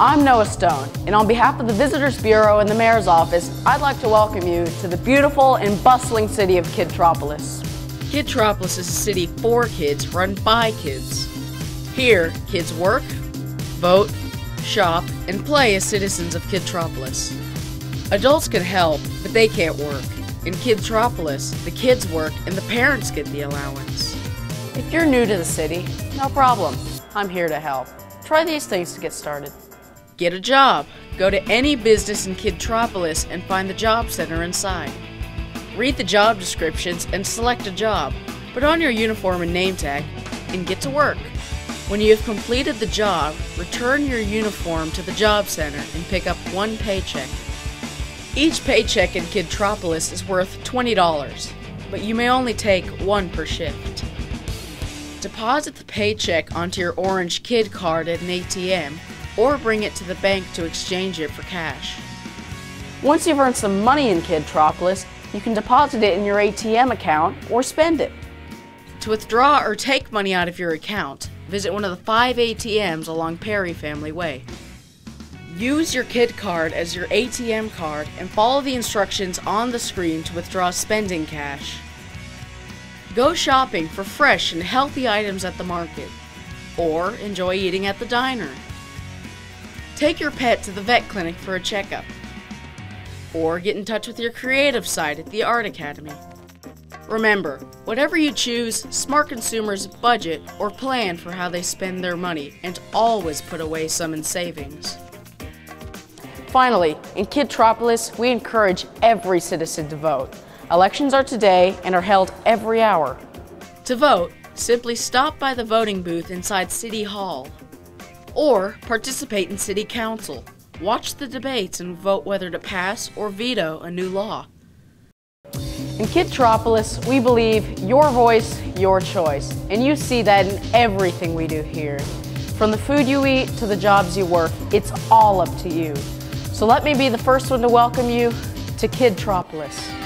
I'm Noah Stone, and on behalf of the Visitors Bureau and the Mayor's Office, I'd like to welcome you to the beautiful and bustling city of Kidtropolis. Kidtropolis is a city for kids, run by kids. Here, kids work, vote, shop, and play as citizens of Kidtropolis. Adults can help, but they can't work. In Kidtropolis, the kids work and the parents get the allowance. If you're new to the city, no problem. I'm here to help. Try these things to get started. Get a job. Go to any business in Kidtropolis and find the job center inside. Read the job descriptions and select a job. Put on your uniform and name tag and get to work. When you have completed the job, return your uniform to the job center and pick up one paycheck. Each paycheck in Kidtropolis is worth $20, but you may only take one per shift. Deposit the paycheck onto your orange kid card at an ATM or bring it to the bank to exchange it for cash. Once you've earned some money in Kidtropolis, you can deposit it in your ATM account or spend it. To withdraw or take money out of your account, visit one of the five ATMs along Perry Family Way. Use your kid card as your ATM card and follow the instructions on the screen to withdraw spending cash. Go shopping for fresh and healthy items at the market, or enjoy eating at the diner. Take your pet to the vet clinic for a checkup, or get in touch with your creative side at the Art Academy. Remember, whatever you choose, smart consumers budget or plan for how they spend their money and always put away some in savings. Finally, in Kidtropolis, we encourage every citizen to vote. Elections are today and are held every hour. To vote, simply stop by the voting booth inside City Hall or participate in City Council. Watch the debates and vote whether to pass or veto a new law. In Kidtropolis, we believe your voice, your choice, and you see that in everything we do here. From the food you eat to the jobs you work, it's all up to you. So let me be the first one to welcome you to Kidtropolis.